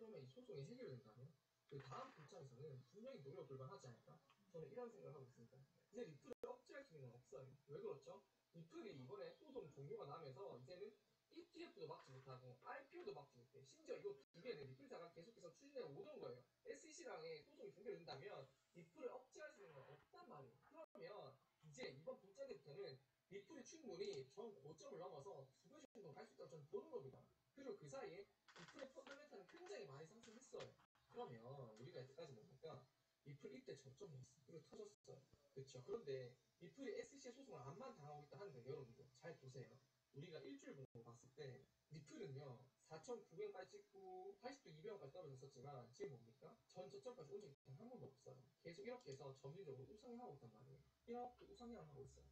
그러면 이 소송이 해결된다면 그 다음 불장에서는 분명히 노려볼 만하지 않을까? 저는 이런 생각을 하고 있습니다. 이제 리플을 억제할 수 있는 건 없어요. 왜 그렇죠? 리플이 이번에 소송 종료가 나면서 이제는 ETF도 막지 못하고 IPO도 막지 못해. 심지어 이거 두 개는 리플사가 계속해서 추진해 오던 거예요. SEC랑의 소송이 종결된다면 리플을 억제할 수 있는 건 없단 말이에요. 그러면 이제 이번 불장 때부터는 리플이 충분히 전 고점을 넘어서 두 배 정도 갈 수 있다고 저는 보는 겁니다. 그리고 그 사이에 리플의 펀더멘탈은 굉장히 많이 상승했어요. 그러면 우리가 이때까지 뭡니까? 리플 이때 저점이었어. 그리고 터졌어요. 그렇죠. 그런데 리플이 SC의 소송을 안만 당하고 있다 하는데 여러분들 잘 보세요. 우리가 일주일 보고 봤을 때 리플은요 4,900원까지 찍고 80도 200원까지 떨어졌었지만 지금 뭡니까? 전 저점까지 온 적이 단 한 번도 없어요. 계속 이렇게 해서 점진적으로 우상향하고 있단 말이에요. 이렇게 우상향하고 있어요.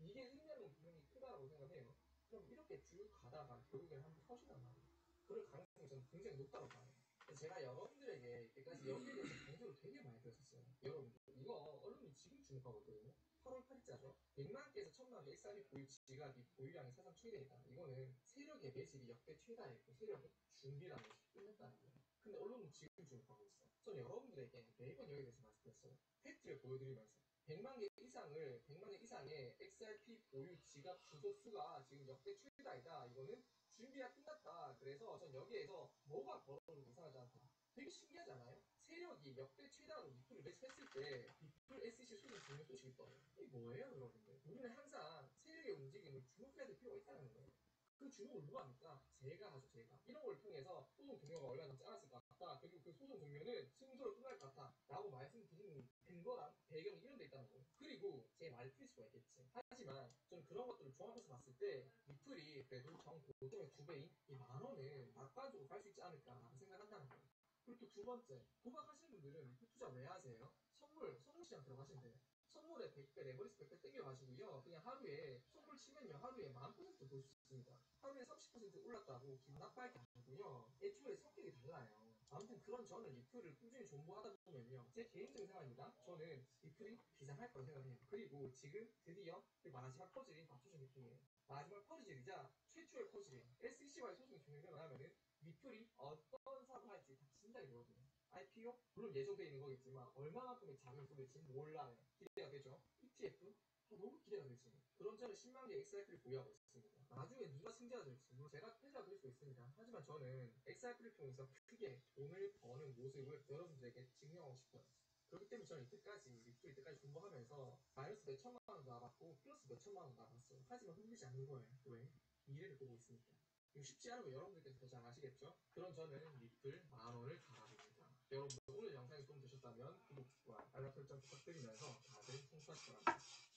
이게 의미하는 부분이 크다라고 생각해요. 그럼 이렇게 쭉 가다가 결국에는 한번 터진단 말이에요. 그럴 가능성이 저는 굉장히 높다고 봐요. 제가 여러분들에게 이때까지 여기에 대해서 강조를 되게 많이 드렸었어요. 여러분들 이거 언론이 지금 주목하고 있거든요. 8월 8일자죠. 100만 개에서 1000만 개 XRP 보유 지갑이 보유량이 사상 최대이다. 이거는 세력의 매집이 역대 최다였고 세력의 준비라는 것이 끝냈다는 거예요. 근데 언론은 지금 주목하고 있어. 저는 여러분들에게 매번 여기에 대해서 말씀드렸어요. 팩트를 보여드리면서 100만 개 이상을 100만 개 이상의 XRP 보유 지갑 주소 수가 지금 역대 최다이다. 이거는 준비가 끝났다. 그래서 전 여기에서 뭐가 벌어져도 이상하지 않다. 되게 신기하잖아요. 세력이 역대 최다로 리플을 매집했을 때 리플 SEC 소송 종료 소식이 떠요. 이게 뭐예요, 여러분들? 우리는 항상 세력의 움직임을 주목해야 될 필요가 있다는 거예요. 그 주목을 누가 합니까? 제가 하죠, 제가. 이런 걸 통해서 소송 종료가 얼마 남지 않았을 것 같다. 그리고 그 소송 종료는 승소로 끝날 것 같다. 라고 말씀드리는 근거랑 배경이 이런 데 있다는 거예요. 그리고 제 말이 틀릴 수가 있겠지. 하지만 저는 그런 것들을 종합해서 봤을 때 리플이 그래도 전 고점의 두 배인 이 만 원은 낙관적으로 갈수 있지 않을까 생각한다는 거예요. 그리고 또 두 번째, 도박하시는 분들은 리플 투자 왜 하세요? 선물, 선물 시장 들어가시면 돼요. 선물에 100배, 레버리지 100배 땡겨가시고요. 그냥 하루에, 선물 치면요. 하루에 만 퍼센트 볼 수 있습니다. 하루에 30% 올랐다고 기분 나빠할 게 아니고요. 애초에 성격이 달라요. 아무튼 그런 저는 리플을 꾸준히 존버하다 보면요. 제 개인적인 생각입니다. 저는 리플이 비상할 거라고 생각해요. 그리고 지금 드디어 그 마지막 퍼즐이 맞춰진 느낌이에요. 마지막 퍼즐이자 최초의 퍼즐이에요. SEC와의 소송이 종료되고 나면은 리플이 어떤 사고를 칠지 다 짐작이 되거든요. IPO? 물론 예정되어 있는 거겠지만 얼마만큼의 자금을 쏟을지 몰라요. 기대가 되죠. ETF? 아, 너무 기대가 되지. 그런 10만 개 XRP를 보유하고 있습니다. 나중에 누가 승자가 될지 물론 제가 패자가 될 수 있습니다. 하지만 저는 XRP를 통해서 크게 돈을 버는 모습을 여러분들에게 증명하고 싶어요. 그렇기 때문에 저는 이때까지 리플 이때까지 공부하면서 마이너스 몇 천만 원도 나갔고 플러스 몇 천만 원도 나갔어요. 하지만 흔들리지 않는 거예요. 왜? 미래를 보고 있으니까. 이거 쉽지 않은 거 여러분들께서 더 잘 아시겠죠? 그런 저는 리플 만 원을 바라봅니다. 여러분 오늘 영상이 도움 되셨다면 구독과 알람 설정 부탁드리면서 다들 통수하시기 바랍니다.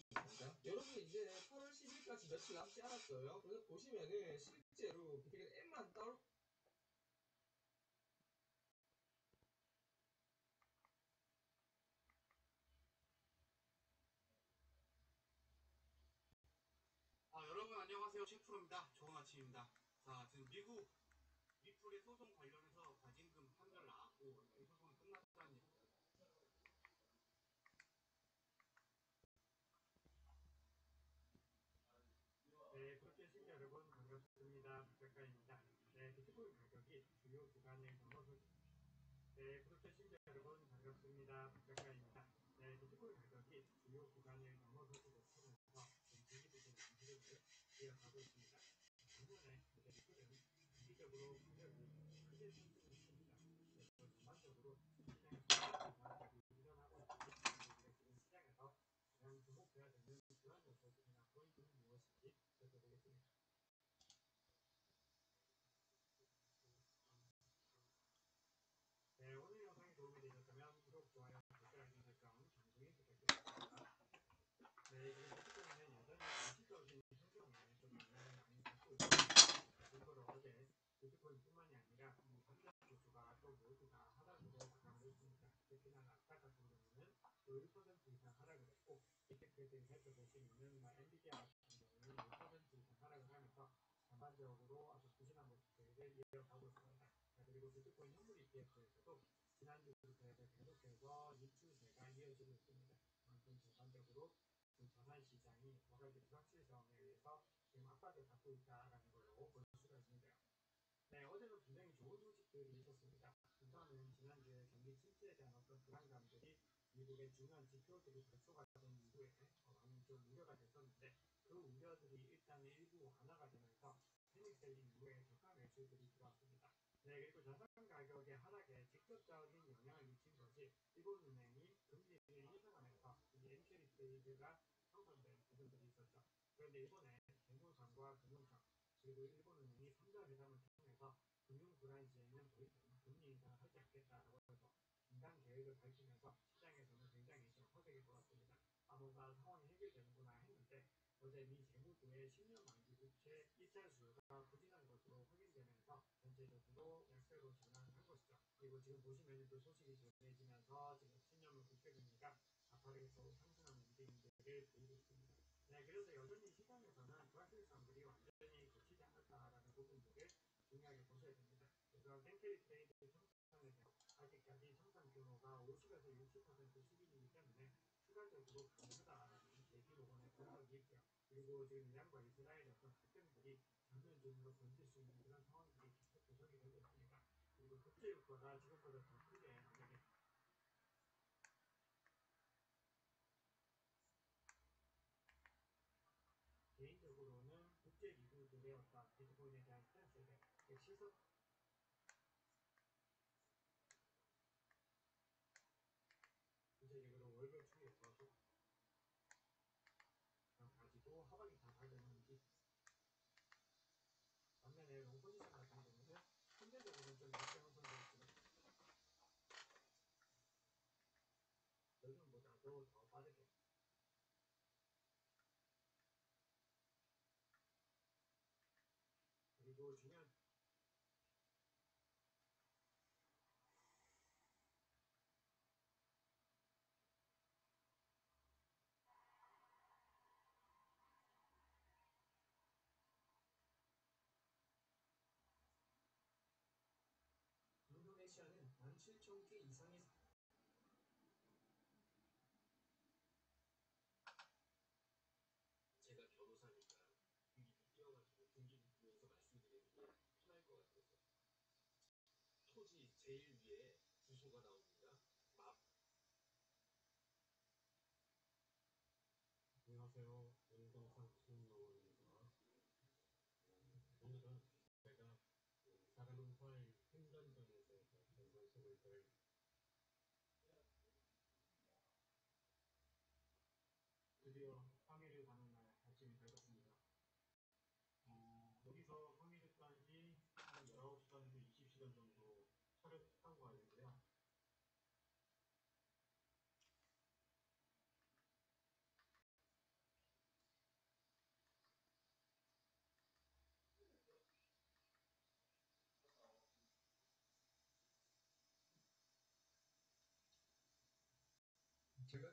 여러분 이제 8월 10일까지 며칠 남지 않았어요. 그래서 보시면은 실제로 비트코인 M만 떨 아, 여러분 안녕하세요. 셰프로입니다. 좋은 아침입니다. 자, 지금 미국 리플의 소송 관련해서 과징금 판결 나왔고 이 소송은 끝났다는 얘기. 네, 그렇게 시청자 여러분 작가입니다. 네, 비트코인 가격이 주요 구간을 넘어서 네, 그렇게 시청자 여러분 반갑습니다. 작가입니다. 네, 비트코인 가격이 주요 구간을 넘어서지 못하면서 중기부진 기술을 이어가고 있습니다. 반면에 이제 리플은 단기적으로 가격이 크게 상승을 했습니다. 그래서 전반적으로 시장에서 가격이 일어나고 있기 때문에 지금 시장에서 가장 주목해야 되는 그런 요소들이나 포인트는 무엇인지 살펴보겠습니다. 네, 오늘 영상이 도움이 되셨다면 구독, 좋아요, 댓글 알림 설정 정중히 부탁드립니다. 네, 지금 비트코인은 여전히 정치적인 환경에 좀 영향을 많이 받고 있습니다. 그리고 어제 비트코인뿐만이 아니라 이 삼성 지수가 또 모두 다 하락으로 마감을 특히나 나스닥 같은 경우는 또1% 이상 하락을 했고 이테크를 살펴보시면은 뭐 엔비디아 같은 경우는 1% 이상 하락을 하면서 전반적으로 아주 부진한 모습들을 이어가고 있습니다. 자, 그리고 비트코인 현물 ETF에서도 지난주부터 계속해서 입주세가 이어지고 있습니다. 그만큼 전반적으로 지금 자산 시장이 여러 가지 불확실성에 의해서 지금 압박을 받고 있다라는 걸로 볼 수가 있는데요. 네, 어제는 굉장히 좋은 소식들이 있었습니다. 침체에 대한 어떤 불안감들이 미국의 중요한 지표들이 발표가 된 이후에 어, 많이 좀 우려가 됐었는데 그 우려들이 일단 일부 완화가 되면서 panic selling 이후에 저가 매수들이 들어왔습니다. 네, 그리고 자산 가격의 하락에 직접적인 영향을 미친 것이 일본은행이 금리를 인상하면서 이 엔 carry trade가 청산된 부분들이 있었죠. 그런데 이번에 재무상과 금융청 그리고 일본은행이 3자 회담을 통해서 금융 불안 시에는 더 이상 금리 인상을 하지 않겠다라고 계획을 밝히면서 시장에서는 굉장히 좀 화색이 돌았습니다. 아 뭔가 상황이 해결되는구나 했는데 어제 미 재무부의 10년 만기 국채 이자 수요가 부진한 것으로 확인되면서 전체적으로 약세로 전환한 것이죠. 그리고 지금 보시면 그 소식이 전해지면서 지금 10년물 국채 금리가 가파르게서 상승하는 움직임들을 보이고 있습니다. 네, 그래서 여전히 시장에서는 불확실성들이 완전히 걷히지 않았다라는 부분들을 중요하게 보셔야 됩니다. 그래서 땡케리 트레이드 대한 아직까지 청산 규모가 50에서 60% 수준이기 때문에 추가적으로 가능하다라는 대기 로건의 분석이 있고요. 그리고 지금 이란과 이스라엘의 어떤 갈등들이 전면적으로 번질 수 있는 그런 상황들이 계속 구성이 되고 있습니다. 그리고 국제 유가가 지금보다 더 크게 만약에 개인적으로는 국제 기구들의 어떤 비트코인에 대한 스탠스에 대한 시선 구체적으로 월별 추이에서 가지고 하방이 다 달렸는지 반면에 롱포지션 같은 경우는 현재적으로는 좀 약세 형성되어 있습니다. 요즘보다도 더 빠르게 그리고 중요한 인도네시아는 17,000개 이상의 제가 변호사니까 일이 뛰어가지고 등기부 보면서 말씀드리는 게 편할 것 같아서 토지 제일 위에 주소가 나옵니다. 마 안녕하세요. 운동상 김노원입니다. 오늘은 제가 그 사람과의 행전전에서 말씀을 드 Mr.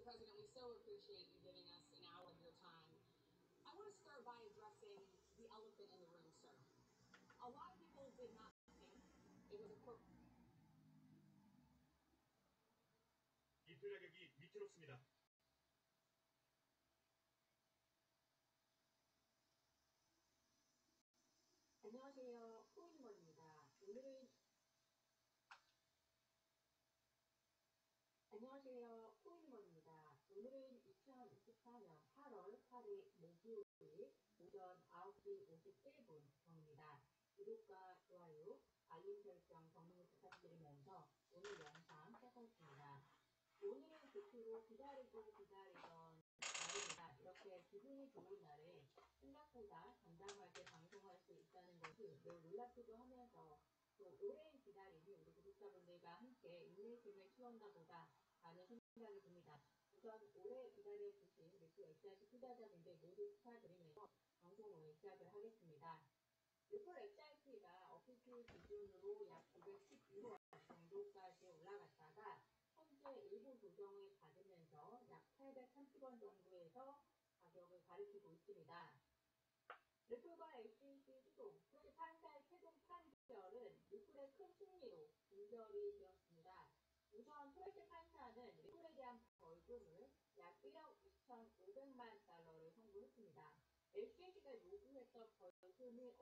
President, we so appreciate you giving us want to start by addressing the elephant in the room, sir. A lot of people did not think it was appropriate. 이틀 가격이 위태롭습니다. 안녕하세요. 호인머입니다. 오늘은 안녕하세요. 구독과 좋아요, 알림 설정, 정리를 부탁드리면서 오늘 영상 시작하겠습니다. 오늘은 끝으로 기다리고 기다리던 날입니다. 이렇게 기분이 좋은 날에 생각보다 담담하게 방송할 수 있다는 것이 매우 놀랍기도 하면서 또 오랜 기다림이 우리 구독자분들과 함께 인내심을 키웠나 보다 라는 생각이 듭니다. 우선 오래 기다려주신 리플 XRP 투자자분들 모두 축하드리면서 방송을 시작을 하겠습니다. 리플 XRP가 업비트 기준으로 약 912원 정도까지 올라갔다가 현재 일부 조정을 받으면서 약 830원 50원 정도에서 가격을 가리키고 있습니다. 리플과 HNC 소송, 프레 판사의 최종 판결은 리플의 큰 승리로 종결이 되었습니다. 우선 토레스 판사는 리플에 대한 벌금을 약 1억 2,500만 달러를 선고했습니다. SEC가 요구했던 벌금이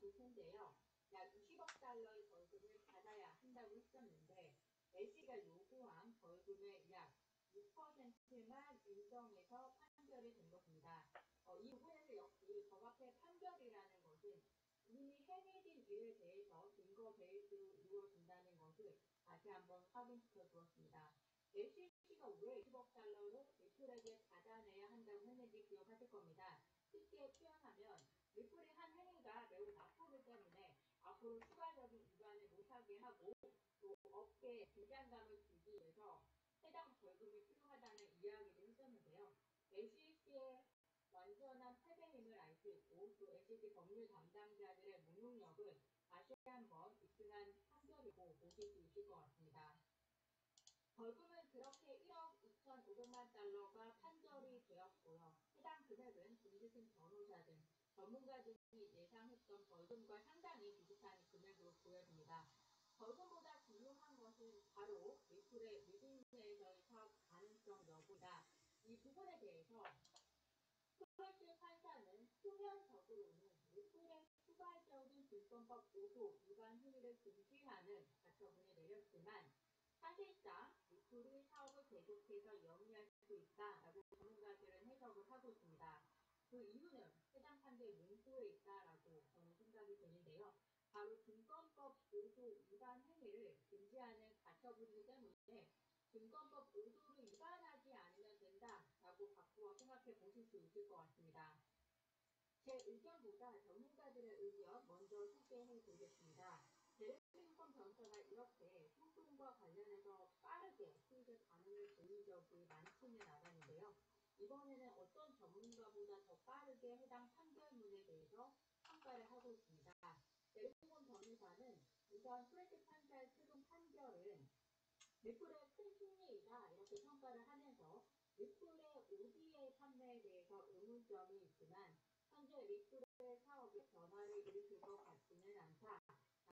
아실 텐데요. 약 20억 달러의 벌금을 받아야 한다고 했었는데 SEC가 요구한 벌금의 약 6%만 인정해서 판결이 된 것입니다. 어, 이 부분에서 역시 법 앞에 판결이라는 것은 이미 행해진 일에 대해서 증거 베이스로 이루어진다는 것을 다시 한번 확인시켜 주었습니다. LCC가 왜 20억 달러를 리플에게 받아내야 한다고 했는지 기억하실 겁니다. 쉽게 표현하면 리플이 한 행위가 매우 때문에 앞으로 추가적인 위반을 못하게 하고 또 업계에 긴장감을 주기 위해서 해당 벌금이 필요하다는 이야기를 했었는데요. LCC의 완전한 패배임을 알 수 있고 또 LCC 법률 담당자들의 무능력을 다시 한번 입증한 판결이고 보실 수 있을 것 같습니다. 벌금은 그렇게 1억 2,500만 달러가 판결이 되었고요. 해당 금액은 김기승 변호사 등 전문가 등이 예상했던 벌금과 상당히 비슷한 금액으로 보여집니다. 벌금보다 중요한 것은 바로 리플의 미국내에서의 사업 가능성 여부다. 이 부분에 대해서 프로스 판사는 표면적으로는 리플의 추가적인 증권법 5조 위반 행위를 금지하는 가처분을 내렸지만 사실상 리플이 사업을 계속해서 영위할 수 있다라고 전문가들은 해석을 하고 있습니다. 그 이유는 해당 판결 문구에 있다라고 저는 생각이 되는데요. 바로 증권법 5조 위반 행위를 금지하는 가처분이기 때문에 증권법 5조를 위반하지 않으면 된다라고 바꾸어 생각해 보실 수 있을 것 같습니다. 제 의견보다 전문가들의 의견 먼저 소개해 드리겠습니다. 제레미인컴 변호사가 이렇게 소송과 관련해서 빠르게 수익의 반응을 보인 적이 많지는 않았는데요. 이번에는 어떤 전문가보다 더 빠르게 해당 판결문에 대해서 평가를 하고 있습니다. 제레미 호건 변호사는 우선 토레스 판사의 최종 판결은 리플의 큰 승리이다 이렇게 평가를 하면서 리플의 ODL 판매에 대해서 의문점이 있지만 현재 리플의